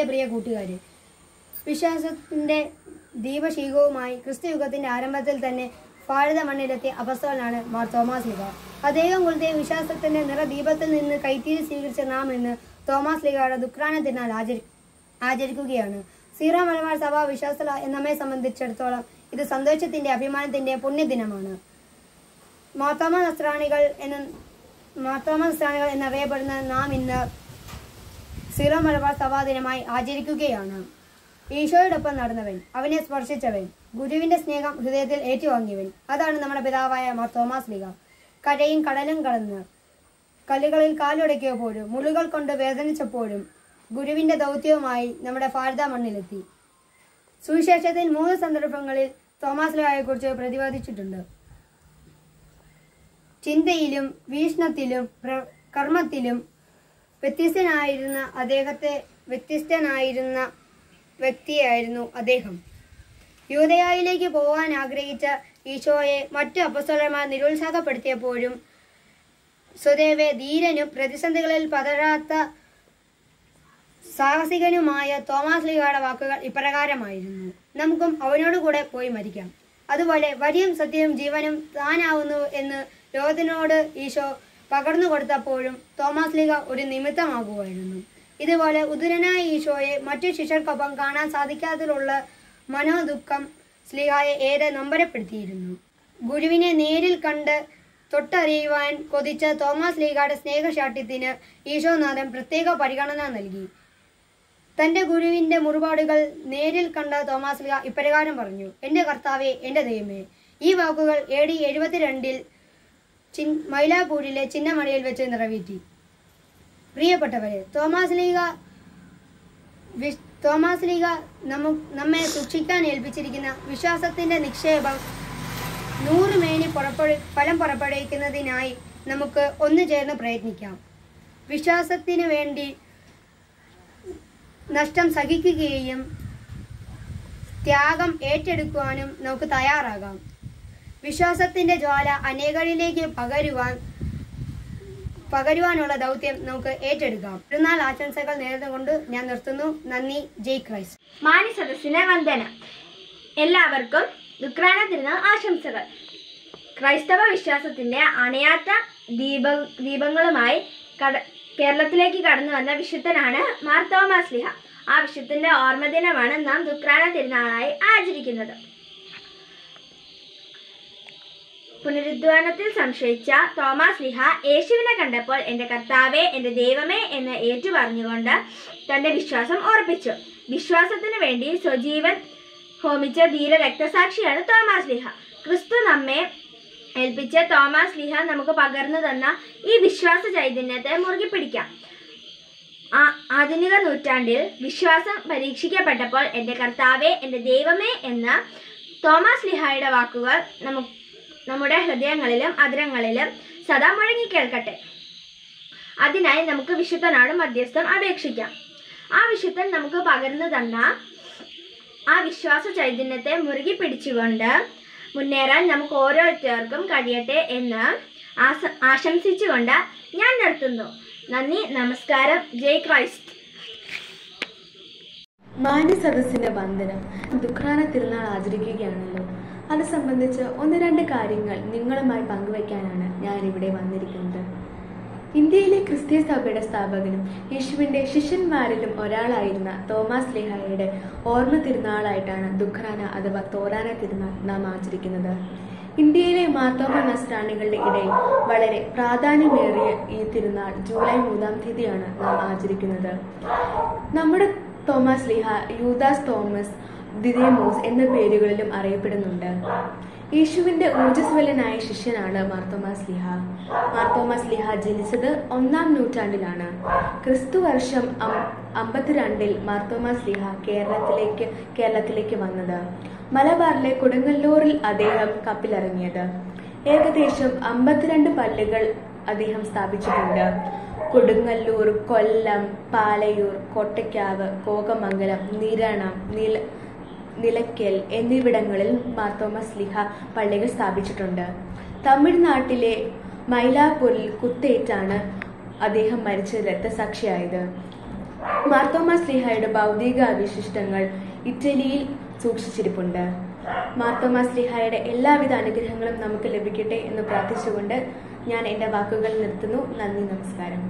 എന്റെ പ്രിയ കൂട്ടുകാർ വിശ്വാസത്തിന്റെ ദീപശീകവുമായി ക്രിസ്തുയുഗത്തിന്റെ ആരംഭത്തിൽ തന്നെ ഭാരത മണ്ണിലെത്തിയ അപസ്തവനാണ് മാർ തോമാസ് ലിഗ അദ്ദേഹം കൊളുത്തിയ വിശ്വാസത്തിന്റെ നിറദീപത്തിൽ നിന്ന് കൈത്തീരി സ്വീകരിച്ച നാം ഇന്ന് തോമാസ് ലിഗയുടെ ദുഃഖാന തിരുനാൾ ആചരി ആചരിക്കുകയാണ്. സീറോ മലബാർ സഭ വിശ്വാസ നമ്മെ സംബന്ധിച്ചിടത്തോളം ഇത് സന്തോഷത്തിന്റെ അഭിമാനത്തിന്റെ പുണ്യദിനമാണ്. മാർത്തോമ നസ്രാണികൾ എന്ന മാർത്തോമ നസ്രാണികൾ എന്നറിയപ്പെടുന്ന നാം ഇന്ന് സീറോ മലബാർ സഭാ ദിനമായി ആചരിക്കുകയാണ്. ഈശോയോടൊപ്പം നടന്നവൻ അവനെ സ്പർശിച്ചവൻ ഗുരുവിന്റെ സ്നേഹം ഹൃദയത്തിൽ ഏറ്റുവാങ്ങിയവൻ. അതാണ് നമ്മുടെ പിതാവായ മാർ തോമാസ് ലീഗ. കരയും കടലും കടന്ന് കല്ലുകളിൽ കാലുടക്കിയപ്പോഴും മുളുകൾ കൊണ്ട് വേദനിച്ചപ്പോഴും ഗുരുവിന്റെ ദൗത്യവുമായി നമ്മുടെ ഭാരത മണ്ണിലെത്തി. സുവിശേഷത്തിൽ മൂന്ന് സന്ദർഭങ്ങളിൽ തോമാസ് ലീഗയെ കുറിച്ച് പ്രതിപാദിച്ചിട്ടുണ്ട്. ചിന്തയിലും വീക്ഷണത്തിലും പ്ര- കർമ്മത്തിലും വ്യത്യസ്തനായിരുന്ന അദ്ദേഹത്തെ വ്യത്യസ്തനായിരുന്ന വ്യക്തിയായിരുന്നു അദ്ദേഹം. യൂതയായിലേക്ക് പോകാൻ ആഗ്രഹിച്ച ഈശോയെ മറ്റു അപസ്വലന്മാർ നിരുത്സാഹപ്പെടുത്തിയപ്പോഴും സ്വദേവെ ധീരനും പ്രതിസന്ധികളിൽ പതരാത്ത സാഹസികനുമായ തോമാസ് ലീഗയുടെ വാക്കുകൾ ഇപ്രകാരമായിരുന്നു. നമുക്കും അവനോടുകൂടെ പോയി മരിക്കാം. അതുപോലെ വരിയും സത്യവും ജീവനും താനാവുന്നു എന്ന് ലോകത്തിനോട് ഈശോ പകർന്നു കൊടുത്തപ്പോഴും തോമസ് ലീഗ ഒരു നിമിത്തമാകുമായിരുന്നു. ഇതുപോലെ ഉദരനായ ഈശോയെ മറ്റു ശിഷ്യർക്കൊപ്പം കാണാൻ സാധിക്കാത്തതിലുള്ള മനോദുഃഖം സ്ലിഹായെ ഏറെ നമ്പരപ്പെടുത്തിയിരുന്നു. ഗുരുവിനെ നേരിൽ കണ്ട് തൊട്ടറിയുവാൻ കൊതിച്ച തോമസ് ലീഗയുടെ സ്നേഹശാഠ്യത്തിന് ഈശോനാഥൻ പ്രത്യേക പരിഗണന നൽകി. തന്റെ ഗുരുവിന്റെ മുറിപാടുകൾ നേരിൽ കണ്ട തോമസ് ലീഗ ഇപ്രകാരം പറഞ്ഞു എന്റെ കർത്താവെ എന്റെ ദൈവമേ ഈ വാക്കുകൾ എ ഡി എഴുപത്തിരണ്ടിൽ ചിൻ മൈലാപൂരിലെ ചിന്നമണിയിൽ വെച്ച് നിറവേറ്റി. പ്രിയപ്പെട്ടവരെ തോമാസ് ലീഗ തോമാസ് ലീഗ നമു നമ്മെ സൂക്ഷിക്കാൻ ഏൽപ്പിച്ചിരിക്കുന്ന വിശ്വാസത്തിന്റെ നിക്ഷേപം നൂറ് മേനി പുറപ്പെടു ഫലം പുറപ്പെടുവിക്കുന്നതിനായി നമുക്ക് ഒന്നു ചേർന്ന് പ്രയത്നിക്കാം. വിശ്വാസത്തിന് വേണ്ടി നഷ്ടം സഹിക്കുകയും ത്യാഗം ഏറ്റെടുക്കുവാനും നമുക്ക് തയ്യാറാകാം. വിശ്വാസത്തിന്റെ ജ്വാല അനേകരിലേക്ക് പകരുവാൻ പകരുവാനുള്ള ദൗത്യം നമുക്ക് ഏറ്റെടുക്കാം. പെരുന്നാൾ ആശംസകൾ നേർന്നുകൊണ്ട് ഞാൻ നിർത്തുന്നു. നന്ദി. ജയ് ക്രൈസ്റ്റ്. മാന്യ സദസ്സിന് വന്ദനം. എല്ലാവർക്കും ദുഃഖാന തിരുനാൾ ആശംസകൾ. ക്രൈസ്തവ വിശ്വാസത്തിന്റെ അണയാത്ത ദീപ ദീപങ്ങളുമായി കട കേരളത്തിലേക്ക് കടന്നു വന്ന വിശുദ്ധനാണ് മാർത്തോമാസ്ലിഹ തോമാസ് ലിഹ. ആ വിശുദ്ധന്റെ ഓർമ്മദിനമാണ് നാം ദുഃഖാന തിരുനാളായി ആചരിക്കുന്നത്. പുനരുദ്ധാനത്തിൽ സംശയിച്ച തോമസ് ലിഹ യേശുവിനെ കണ്ടപ്പോൾ എന്റെ കർത്താവേ എന്റെ ദൈവമേ എന്ന് ഏറ്റുപറഞ്ഞുകൊണ്ട് തന്റെ വിശ്വാസം ഉറപ്പിച്ചു. വിശ്വാസത്തിനു വേണ്ടി സ്വജീവൻ ഹോമിച്ച ധീര രക്തസാക്ഷിയാണ് തോമസ് ലിഹ. ക്രിസ്തു നമ്മെ ഏൽപ്പിച്ച തോമസ് ലിഹ നമുക്ക് പകർന്നു തന്ന ഈ വിശ്വാസ ചൈതന്യത്തെ മുറുകെ പിടിക്കാം ആധുനിക നൂറ്റാണ്ടിൽ വിശ്വാസം പരീക്ഷിക്കപ്പെട്ടപ്പോൾ എന്റെ കർത്താവേ എന്റെ ദൈവമേ എന്ന തോമസ് ലിഹായുടെ വാക്കുകൾ നമുക്ക് നമ്മുടെ ഹൃദയങ്ങളിലും അതിരങ്ങളിലും സദാ മുഴങ്ങി കേൾക്കട്ടെ. അതിനായി നമുക്ക് വിശുദ്ധനോട് മധ്യസ്ഥം അപേക്ഷിക്കാം. ആ വിശുദ്ധൻ നമുക്ക് പകർന്നു തന്ന ആ വിശ്വാസ ചൈതന്യത്തെ മുറുകി പിടിച്ചുകൊണ്ട് മുന്നേറാൻ നമുക്ക് ഓരോരുത്തർക്കും കഴിയട്ടെ എന്ന് ആസ- ആശംസിച്ചുകൊണ്ട് ഞാൻ നിർത്തുന്നു. നന്ദി നമസ്കാരം. ജയ് ക്രൈസ്റ്റ്. മാന്യ സദസ്സിന്റെ വന്ദനം ദുഃഖാന തിരുനാൾ ആചരിക്കുകയാണല്ലോ. അത് സംബന്ധിച്ച് ഒന്ന് രണ്ട് കാര്യങ്ങൾ നിങ്ങളുമായി പങ്കുവയ്ക്കാനാണ് ഞാൻ ഇവിടെ വന്നിരിക്കുന്നത്. ഇന്ത്യയിലെ ക്രിസ്തീയ സഭയുടെ സ്ഥാപകനും യേശുവിന്റെ ശിഷ്യന്മാരിലും ഒരാളായിരുന്ന തോമസ് ലിഹായുടെ ഓർമ്മ തിരുനാളായിട്ടാണ് ദുഃഖാന അഥവാ തോരാന തിരുനാൾ നാം ആചരിക്കുന്നത്. ഇന്ത്യയിലെ മാർത്തോമ നസ്രാണികളുടെ ഇടയിൽ വളരെ പ്രാധാന്യമേറിയ ഈ തിരുനാൾ ജൂലൈ മൂന്നാം തീയതിയാണ് നാം ആചരിക്കുന്നത്. നമ്മുടെ തോമസ് ലിഹ യൂദാസ് തോമസ് ദിദേമോസ് എന്ന പേരുകളിലും അറിയപ്പെടുന്നുണ്ട്. യേശുവിന്റെ ഊർജസ്വലനായ ശിഷ്യനാണ് മാർത്തോമാസ് ലിഹ മാർത്തോമാസ് ലിഹ ജനിച്ചത് ഒന്നാം നൂറ്റാണ്ടിലാണ്. ക്രിസ്തു വർഷം അമ്പത്തിരണ്ടിൽ മാർത്തോമാസ് ലിഹ കേരളത്തിലേക്ക് കേരളത്തിലേക്ക് വന്നത്. മലബാറിലെ കൊടുങ്ങല്ലൂരിൽ അദ്ദേഹം കപ്പിലിറങ്ങിയത്. ഏകദേശം അമ്പത്തിരണ്ട് പള്ളികൾ അദ്ദേഹം സ്ഥാപിച്ചിട്ടുണ്ട്. കൊടുങ്ങല്ലൂർ കൊല്ലം പാലയൂർ കോട്ടയ്ക്കാവ് കോകമംഗലം നിരണം നില നിലയ്ക്കൽ എന്നിവിടങ്ങളിൽ മാർത്തോമസ് ലിഹ പള്ളികൾ സ്ഥാപിച്ചിട്ടുണ്ട്. തമിഴ്നാട്ടിലെ മൈലാപ്പൂരിൽ കുത്തേറ്റാണ് അദ്ദേഹം മരിച്ച രക്തസാക്ഷിയായത്. മാർത്തോമ ലിഹയുടെ ഭൗതിക അവശിഷ്ടങ്ങൾ ഇറ്റലിയിൽ സൂക്ഷിച്ചിരിപ്പുണ്ട്. മാർത്തോമ സ്ലിഹയുടെ എല്ലാവിധ അനുഗ്രഹങ്ങളും നമുക്ക് ലഭിക്കട്ടെ എന്ന് പ്രാർത്ഥിച്ചുകൊണ്ട് ഞാൻ എന്റെ വാക്കുകൾ നിർത്തുന്നു. നന്ദി നമസ്കാരം.